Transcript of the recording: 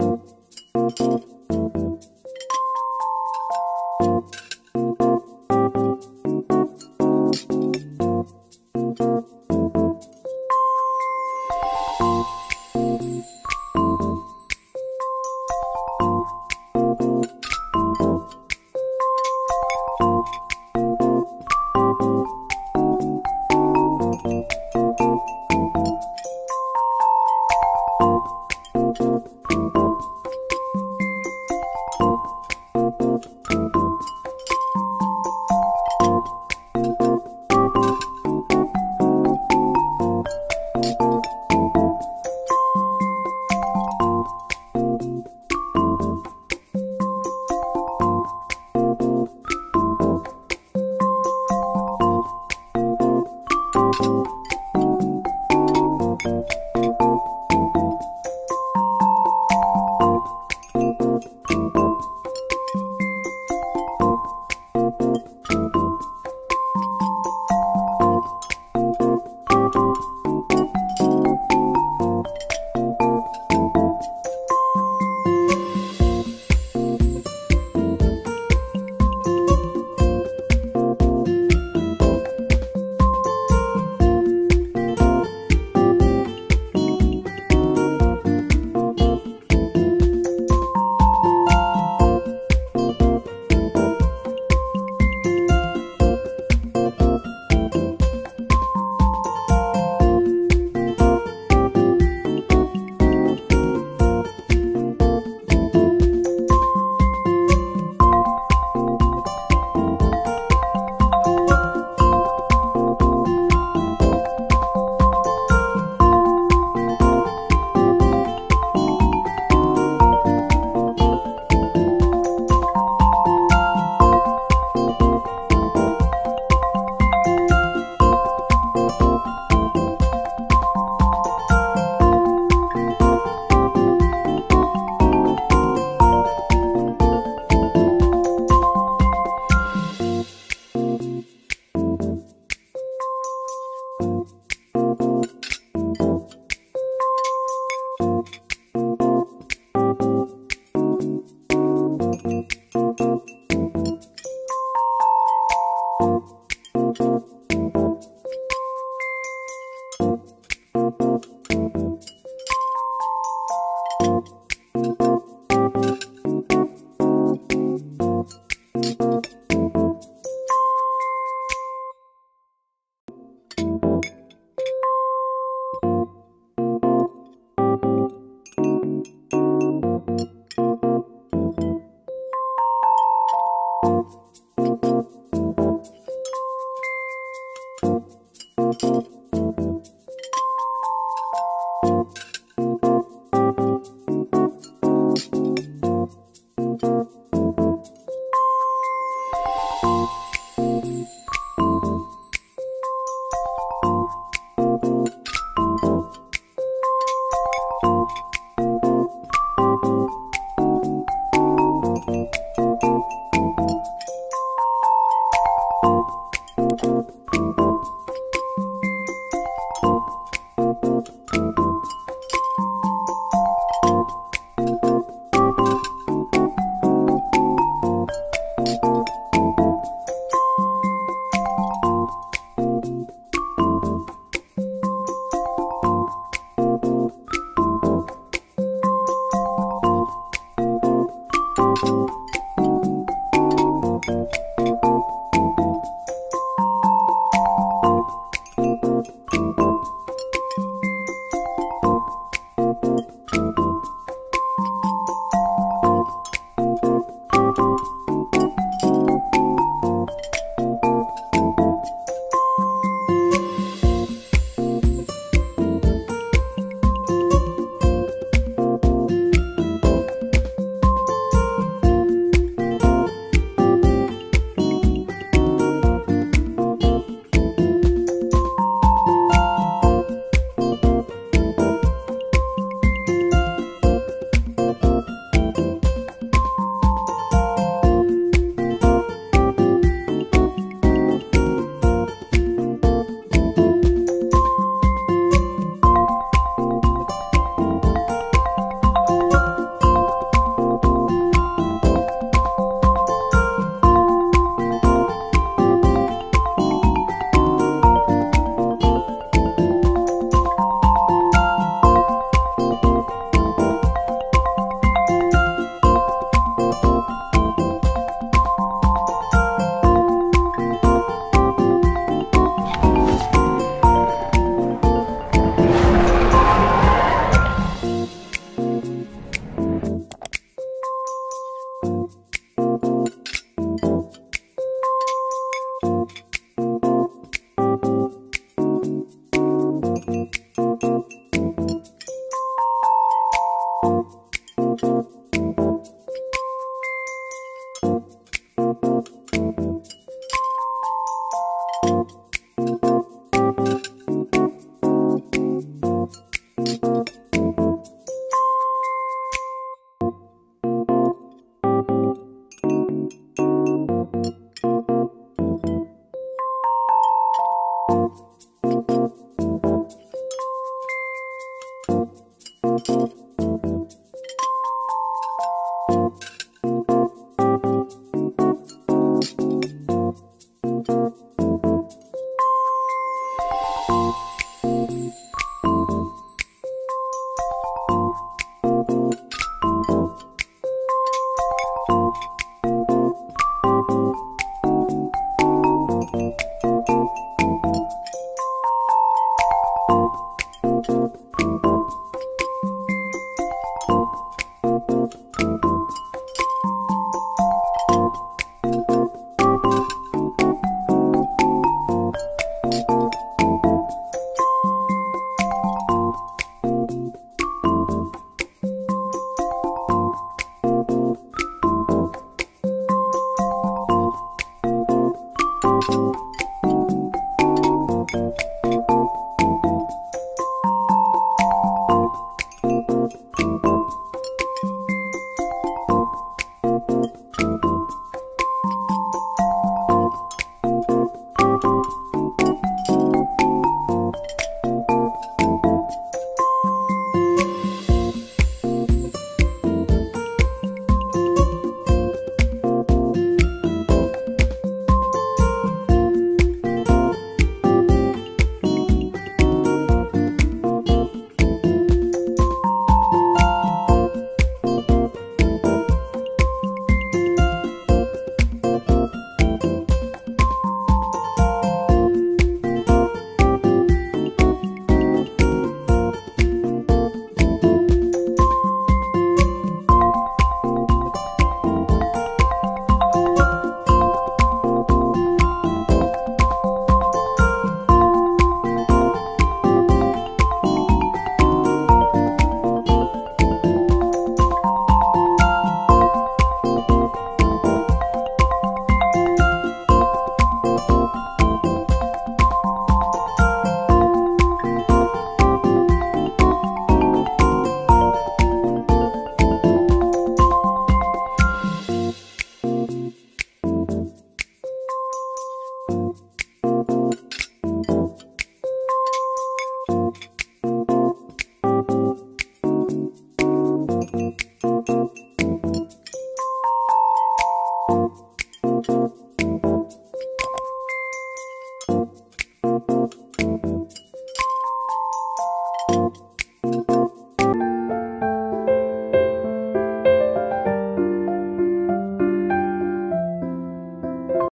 Música